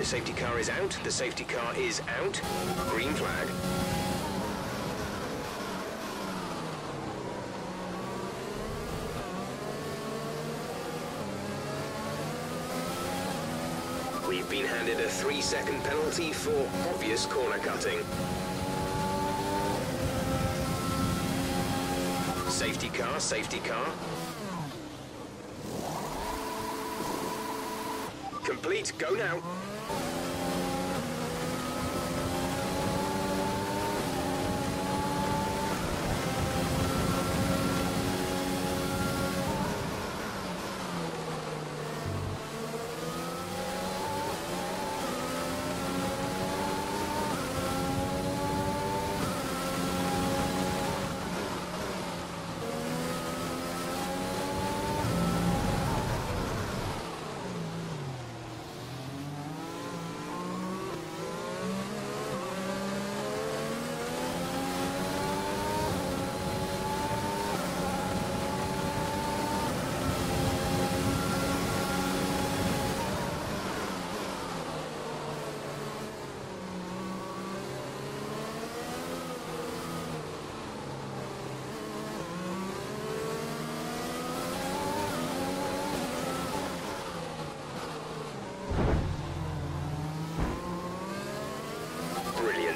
The safety car is out. The safety car is out. Green flag. We've been handed a three second penalty for obvious corner cutting. Safety car, safety car. Complete, go now. Brilliant.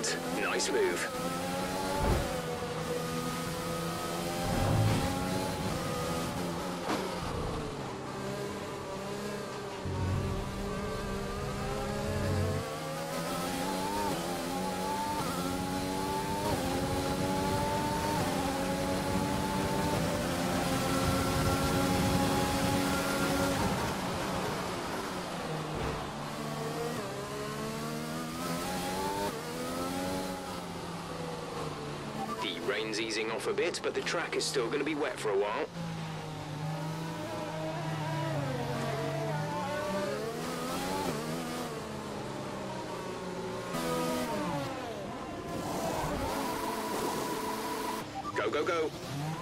Nice move. Rain's easing off a bit, but the track is still going to be wet for a while. Go, go, go.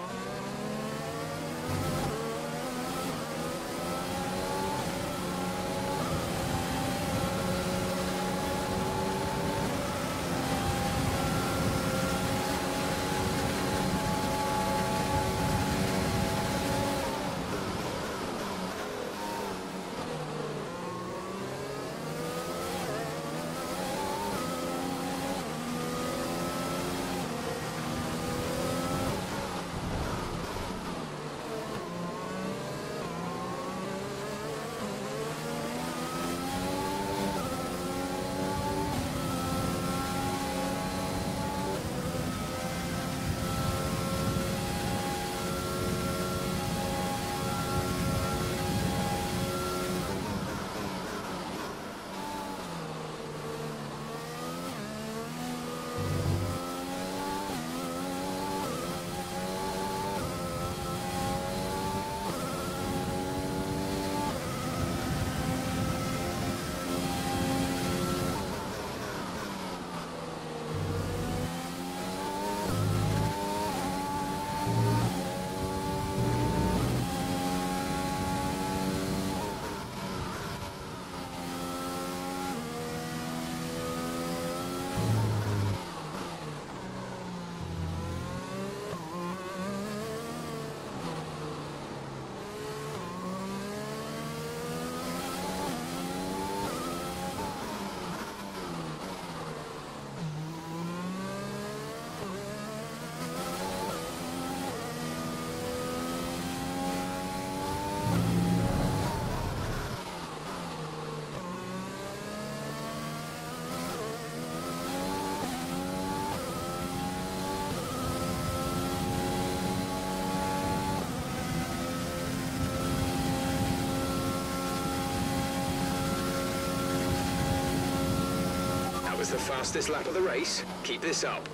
Was the fastest lap of the race. Keep this up.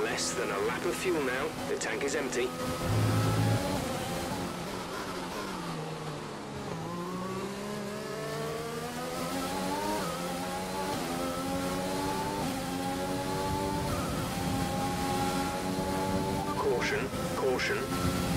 Less than a lap of fuel now. The tank is empty. Caution, caution.